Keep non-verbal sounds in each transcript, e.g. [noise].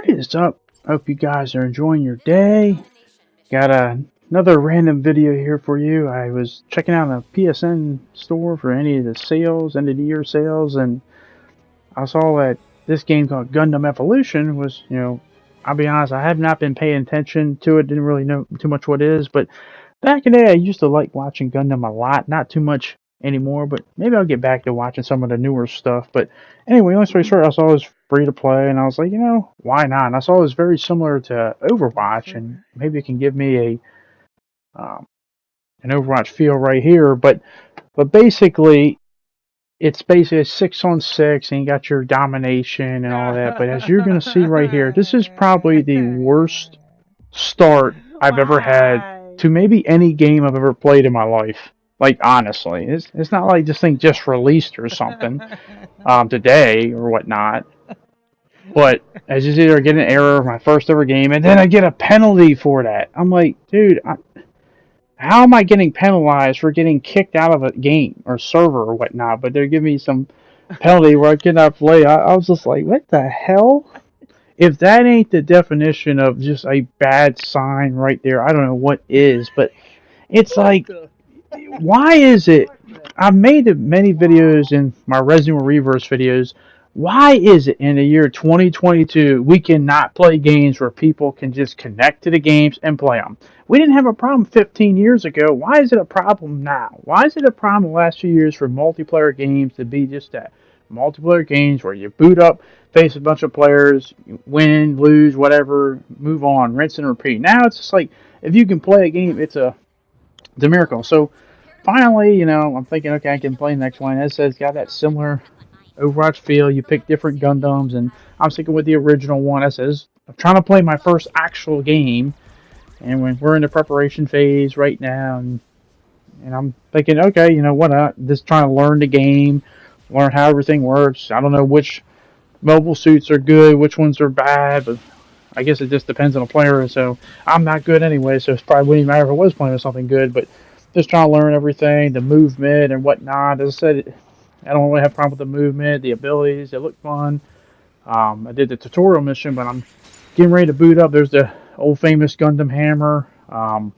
What is up? Hope you guys are enjoying your day. Got a, another random video here for you. I was checking out a PSN store for any of the sales, end of the year sales, and I saw that this game called Gundam Evolution was, you know, I'll be honest, I have not been paying attention to it, didn't really know too much what it is, but back in the day I used to like watching Gundam a lot, not too much anymore, but maybe I'll get back to watching some of the newer stuff. But anyway, long story short, I saw was free to play, and I was like, you know, why not? And I saw it was very similar to Overwatch, and maybe it can give me a um, an Overwatch feel right here. But but basically, it's basically a six on six, and you got your domination and all that. But as you're gonna see right here, this is probably the [laughs] worst start I've ever had to maybe any game I've ever played in my life. Like honestly, it's it's not like this thing just released or something [laughs] um, today or whatnot. But as you see, I get an error of my first ever game, and then I get a penalty for that. I'm like, dude, I, how am I getting penalized for getting kicked out of a game or server or whatnot? But they're giving me some penalty where I cannot play. I, I was just like, what the hell? If that ain't the definition of just a bad sign right there, I don't know what is. But it's like why is it? [laughs] I've made many videos in my Resident Evil Reverse videos. Why is it in the year 2022 we cannot play games where people can just connect to the games and play them? We didn't have a problem 15 years ago. Why is it a problem now? Why is it a problem the last few years for multiplayer games to be just that? Multiplayer games where you boot up, face a bunch of players, win, lose, whatever, move on, rinse and repeat. Now it's just like if you can play a game, it's a the miracle. So finally, you know, I'm thinking, okay, I can play the next one. It says got that similar Overwatch feel. You pick different Gundams, and I'm sticking with the original one. It says I'm trying to play my first actual game, and when we're in the preparation phase right now, and and I'm thinking, okay, you know what? I just trying to learn the game, learn how everything works. I don't know which mobile suits are good, which ones are bad, but I guess it just depends on the player. So I'm not good anyway, so it probably wouldn't matter if I was playing with something good. But just trying to learn everything, the movement and whatnot. As I said, I don't really have a problem with the movement, the abilities. It looked fun. Um, I did the tutorial mission, but I'm getting ready to boot up. There's the old famous Gundam hammer. Um,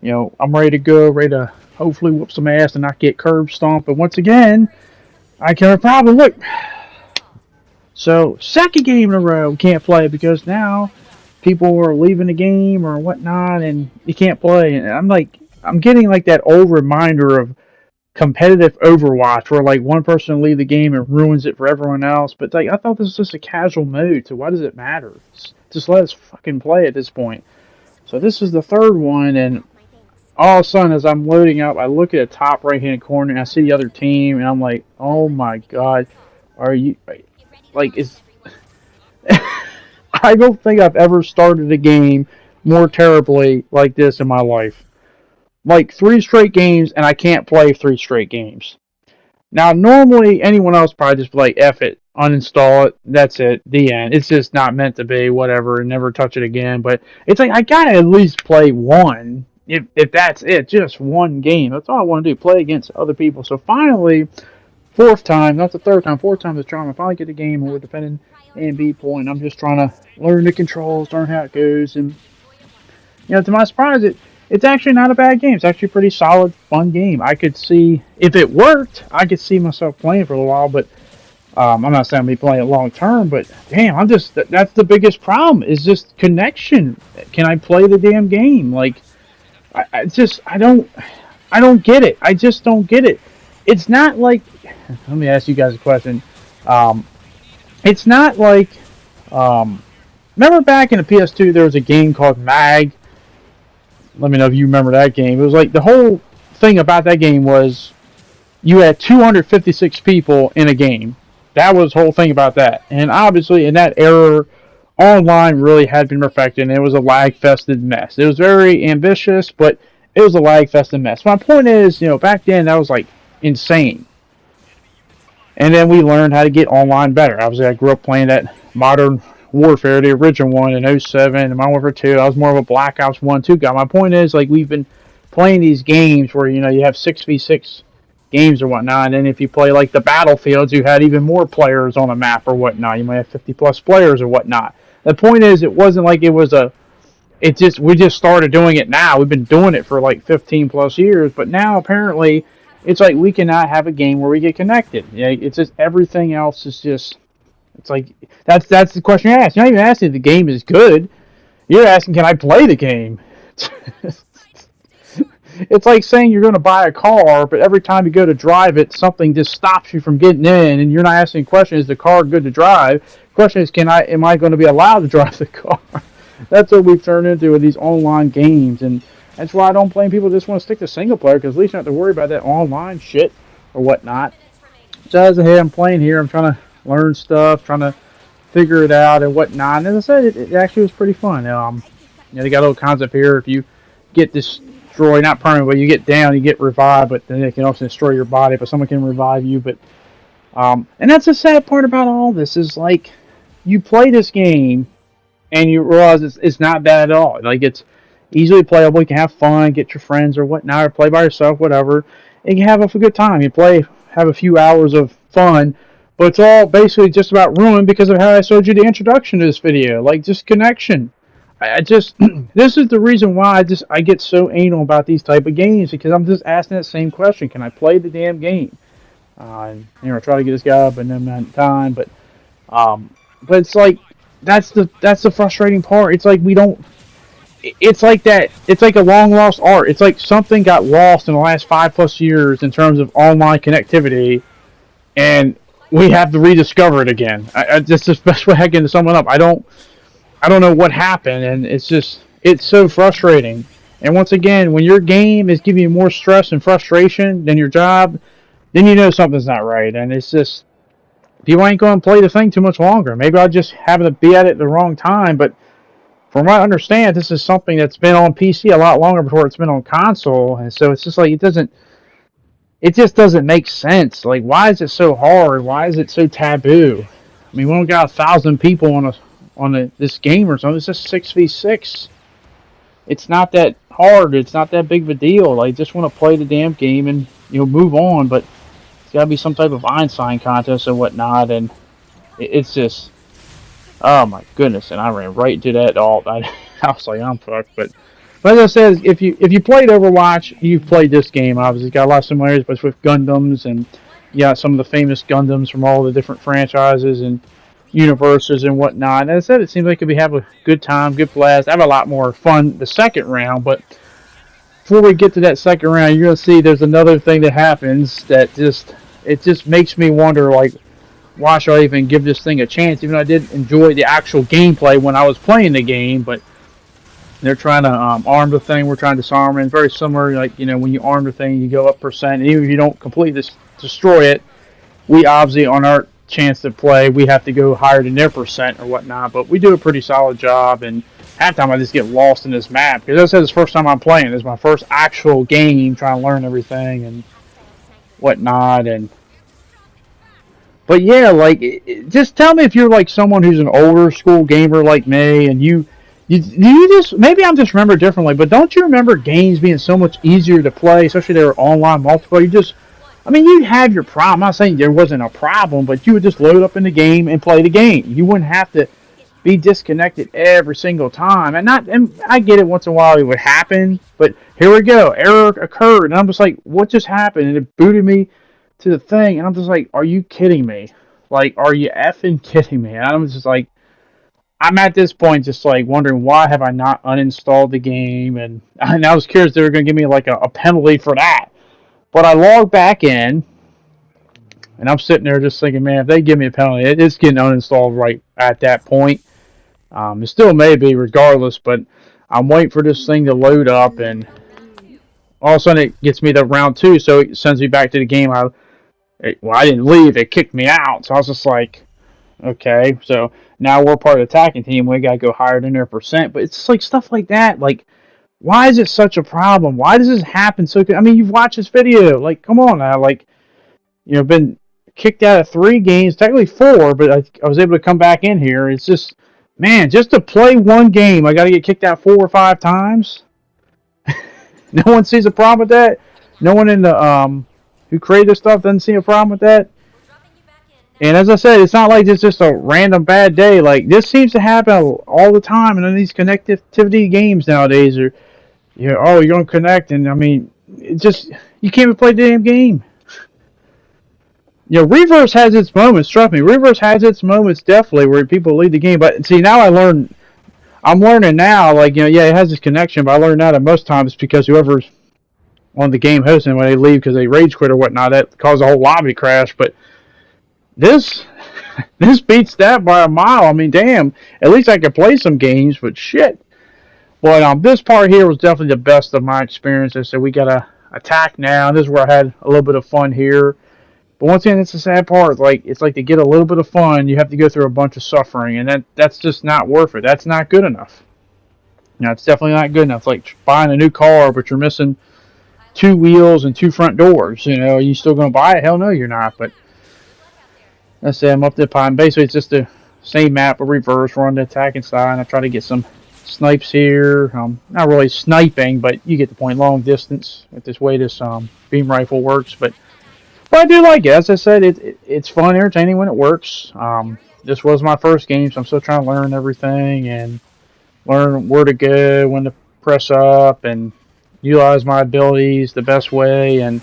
you know, I'm ready to go, ready to hopefully whoop some ass and not get curb stomped. But once again, I can't probably look. So, second game in a row, can't play because now people are leaving the game or whatnot, and you can't play. And I'm like, I'm getting like that old reminder of competitive Overwatch, where like one person will leave the game and ruins it for everyone else. But like, I thought this was just a casual mode, so why does it matter? Just let us fucking play at this point. So this is the third one, and all of a sudden, as I'm loading up, I look at the top right hand corner and I see the other team, and I'm like, oh my god, are you like is [laughs] I don't think I've ever started a game more terribly like this in my life. Like three straight games, and I can't play three straight games. Now, normally anyone else probably just like F it, uninstall it, that's it, the end. It's just not meant to be, whatever, and never touch it again. But it's like I gotta at least play one, if if that's it, just one game. That's all I want to do, play against other people. So finally, fourth time, not the third time, fourth time the charm. I finally get the game, and we're defending and B point. I'm just trying to learn the controls, learn how it goes, and you know, to my surprise, it it's actually not a bad game. It's actually a pretty solid, fun game. I could see if it worked, I could see myself playing for a while, but um, I'm not saying I'll be playing it long term. But damn, I'm just that's the biggest problem is just connection. Can I play the damn game? Like, I, I just I don't I don't get it. I just don't get it. It's not like let me ask you guys a question. Um, it's not like um, remember back in the PS2 there was a game called Mag. Let me know if you remember that game. It was like the whole thing about that game was you had 256 people in a game. That was the whole thing about that. And obviously in that era online really had been perfected and it was a lag fested mess. It was very ambitious, but it was a lag fested mess. My point is, you know, back then that was like insane. And then we learned how to get online better. Obviously, I grew up playing that Modern Warfare, the original one in 07, and Modern Warfare 2. I was more of a Black Ops 1 2 guy. My point is, like, we've been playing these games where, you know, you have 6v6 games or whatnot. And if you play like the battlefields, you had even more players on a map or whatnot. You might have 50 plus players or whatnot. The point is, it wasn't like it was a. It just we just started doing it now. We've been doing it for like 15 plus years, but now apparently it's like we cannot have a game where we get connected. Yeah, it's just everything else is just. It's like that's that's the question you ask. You're not even asking if the game is good. You're asking, can I play the game? [laughs] it's like saying you're going to buy a car, but every time you go to drive it, something just stops you from getting in, and you're not asking the question, is the car good to drive? The question is, can I, am I going to be allowed to [laughs] drive the car? that's what we've turned into with these online games, and that's why I don't blame people just want to stick to single player, because at least you don't have to worry about that online shit or whatnot. So as I am playing here, I'm trying to learn stuff, trying to figure it out and whatnot. And as I said, it, it actually was pretty fun. Um, you know, they got a little concept here. If you get destroyed, not permanent, but you get down, you get revived, but then they can also destroy your body. But someone can revive you. But um, and that's the sad part about all this is like you play this game and you realize it's, it's not bad at all. Like it's easily playable. You can have fun, get your friends or whatnot, or play by yourself, whatever. And you have a good time. You play, have a few hours of fun, but it's all basically just about ruined because of how I showed you the introduction to this video. Like just connection. I, I just [clears throat] this is the reason why I just I get so anal about these type of games because I'm just asking that same question: Can I play the damn game? Uh, and, you know, try to get this guy up in no amount of time, but um, but it's like that's the that's the frustrating part. It's like we don't. It's like that. It's like a long lost art. It's like something got lost in the last five plus years in terms of online connectivity, and we have to rediscover it again. I, I, that's the best way I can sum it up. I don't. I don't know what happened, and it's just it's so frustrating. And once again, when your game is giving you more stress and frustration than your job, then you know something's not right. And it's just people ain't going to play the thing too much longer. Maybe I just happen to be at it the wrong time, but from what I understand, this is something that's been on PC a lot longer before it's been on console, and so it's just like it doesn't. It just doesn't make sense. Like, why is it so hard? Why is it so taboo? I mean, we only got a thousand people on a on a, this game or something. It's just six v six. It's not that hard. It's not that big of a deal. I just want to play the damn game and you know move on. But it's got to be some type of Einstein contest and whatnot. And it, it's just, oh my goodness! And I ran right into that all. I, [laughs] I was like, I'm fucked. But, but as I said, if you if you played Overwatch, you've played this game. Obviously, it's got a lot of similarities, but it's with Gundams and yeah, some of the famous Gundams from all the different franchises and universes and whatnot. And as I said, it seems like we have a good time, good blast. I have a lot more fun the second round, but before we get to that second round, you're gonna see there's another thing that happens that just it just makes me wonder like why should I even give this thing a chance? Even though I did enjoy the actual gameplay when I was playing the game, but they're trying to um, arm the thing. We're trying to disarm it. Very similar, like you know, when you arm the thing, you go up percent. And even if you don't completely destroy it, we obviously on our chance to play, we have to go higher than their percent or whatnot. But we do a pretty solid job. And half time I just get lost in this map because I said it's the first time I'm playing. It's my first actual game, trying to learn everything and whatnot. And but yeah, like just tell me if you're like someone who's an older school gamer like me, and you. You, you just maybe I'm just remember differently, but don't you remember games being so much easier to play, especially they were online multiplayer? You just I mean, you'd have your problem. I'm not saying there wasn't a problem, but you would just load up in the game and play the game. You wouldn't have to be disconnected every single time. And not, and I get it once in a while it would happen, but here we go. Error occurred, and I'm just like, what just happened? And it booted me to the thing, and I'm just like, are you kidding me? Like, are you effing kidding me? And I'm just like, I'm at this point just like wondering why have I not uninstalled the game, and, [laughs] and I was curious they were going to give me like a, a penalty for that. But I log back in, and I'm sitting there just thinking, man, if they give me a penalty, it's getting uninstalled right at that point. Um, it still may be, regardless, but I'm waiting for this thing to load up, and all of a sudden it gets me to round two, so it sends me back to the game. I, it, well, I didn't leave; it kicked me out. So I was just like, okay, so now we're part of the attacking team. We gotta go higher than their percent. But it's like stuff like that, like why is it such a problem? Why does this happen so? I mean, you've watched this video. Like, come on now. Like, you know, been kicked out of three games, technically four, but I, I was able to come back in here. It's just, man, just to play one game, I got to get kicked out four or five times. [laughs] no one sees a problem with that. No one in the um who created this stuff doesn't see a problem with that. And as I said, it's not like it's just a random bad day. Like this seems to happen all the time in these connectivity games nowadays. Or you know, oh, you're gonna connect, and I mean, it just you can't even play the damn game. You know, ReVerse has its moments. Trust me, ReVerse has its moments definitely where people leave the game. But see, now I learn. I'm learning now. Like you know, yeah, it has this connection, but I learned that most times because whoever's on the game hosting when they leave because they rage quit or whatnot, that causes a whole lobby crash. But this [laughs] this beats that by a mile. I mean, damn. At least I could play some games, but shit. But um, this part here was definitely the best of my experiences. So we got to attack now. This is where I had a little bit of fun here. But once again, it's the sad part. Like it's like to get a little bit of fun, you have to go through a bunch of suffering, and that that's just not worth it. That's not good enough. Now it's definitely not good enough. Like buying a new car, but you're missing two wheels and two front doors. You know, are you still going to buy it? Hell no, you're not. But let's say I'm up the pine. Basically, it's just the same map, but reverse. We're on the attacking side, I try to get some snipes here. Um, not really sniping, but you get the point. Long distance with this way this um, beam rifle works, but but I do like it. As I said, it, it it's fun, entertaining when it works. Um, this was my first game, so I'm still trying to learn everything and learn where to go, when to press up, and utilize my abilities the best way. And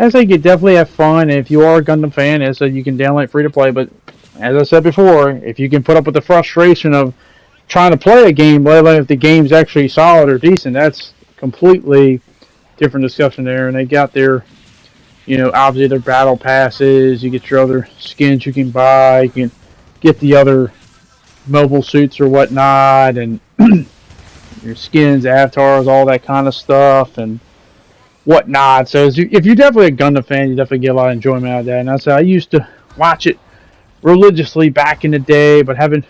I get definitely have fun. If you are a Gundam fan, as you can download free to play. But as I said before, if you can put up with the frustration of trying to play a game, let alone if the game's actually solid or decent, that's completely different discussion there. And they got their, you know, obviously their battle passes. You get your other skins you can buy. You can get the other mobile suits or whatnot, and [clears throat] your skins, avatars, all that kind of stuff, and whatnot. So if you're definitely a Gundam fan, you definitely get a lot of enjoyment out of that. And I said I used to watch it religiously back in the day, but haven't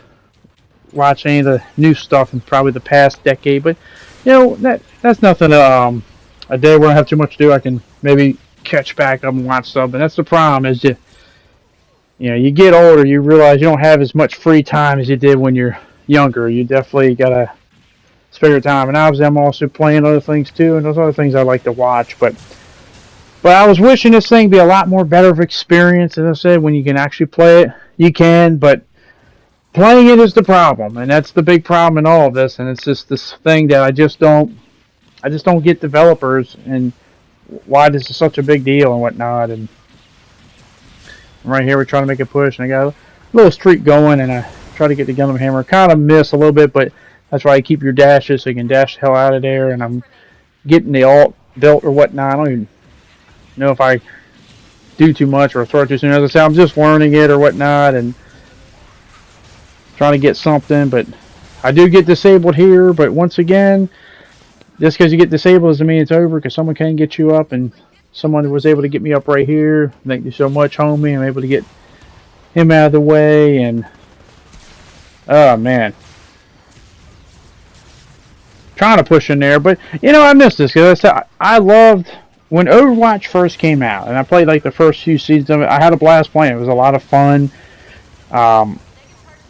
watched any of the new stuff in probably the past decade. But you know that that's nothing. Um, a day where I have too much to do, I can maybe catch back up and watch. And that's the problem is you you know you get older, you realize you don't have as much free time as you did when you're younger. You definitely gotta spare time. And obviously, I'm also playing other things too, and those other things I like to watch. But but I was wishing this thing be a lot more better of experience. As I said, when you can actually play it, you can. But playing it is the problem, and that's the big problem in all of this. And it's just this thing that I just don't, I just don't get developers and why this is such a big deal and whatnot. And right here, we're trying to make a push, and I got a little streak going, and I try to get the Gundam Hammer. Kind of miss a little bit, but that's why you keep your dashes so you can dash the hell out of there. And I'm getting the alt belt or whatnot. I don't even know if I do too much or throw it too soon. As I say, I'm just learning it or whatnot and trying to get something. But I do get disabled here. But once again, just because you get disabled doesn't mean it's over because someone can get you up. And someone was able to get me up right here. Thank you so much, homie. I'm able to get him out of the way. And, oh, man trying to push in there. But you know, I missed this because I, I loved when Overwatch first came out, and I played like the first few seasons of it. I had a blast playing. It was a lot of fun. Um,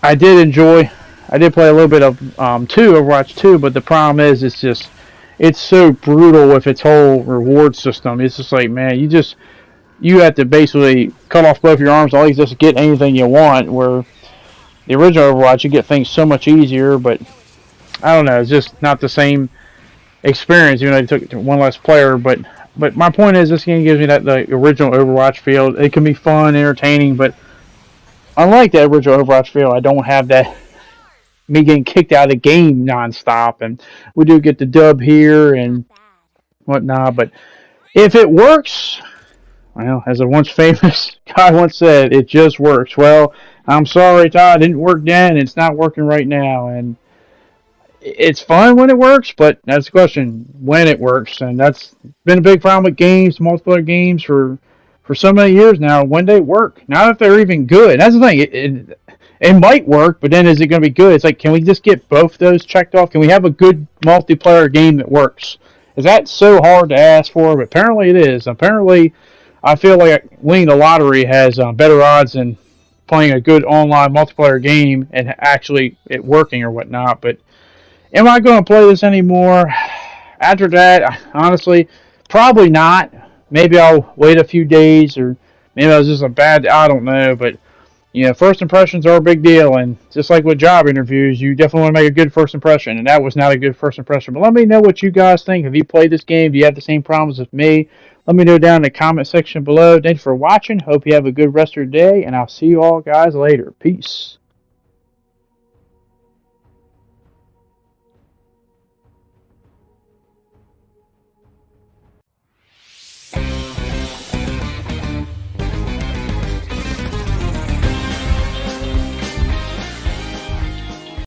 I did enjoy. I did play a little bit of um, two Overwatch two, but the problem is, it's just it's so brutal with its whole reward system. It's just like, man, you just you have to basically cut off both your arms, all you just get anything you want. Where the original Overwatch, you get things so much easier, but I don't know. It's just not the same experience. Even though they took one less player, but but my point is, this game gives me that the original Overwatch feel. It can be fun, entertaining, but unlike the original Overwatch feel, I don't have that me getting kicked out of the game nonstop. And we do get the dub here and whatnot. But if it works, well, as a once famous [laughs] guy once said, it just works. Well, I'm sorry, Todd, it didn't work then. It's not working right now, and it's fun when it works, but that's the question when it works, and that's been a big problem with games, multiplayer games for for so many years now. When they work, not if they're even good. That's the thing. It, it, it might work, but then is it going to be good? It's like, can we just get both those checked off? Can we have a good multiplayer game that works? Is that so hard to ask for? But apparently it is. Apparently, I feel like winning the lottery has uh, better odds than playing a good online multiplayer game and actually it working or whatnot. But Am I going to play this anymore? After that, honestly, probably not. maybe I'll wait a few days or maybe it was just a bad. I don't know, but you know, first impressions are a big deal, and just like with job interviews, you definitely want to make a good first impression, and that was not a good first impression. But let me know what you guys think. Have you played this game? Do you have the same problems as me? Let me know down in the comment section below. Thanks for watching. Hope you have a good rest of your day, and I'll see you all guys later. Peace.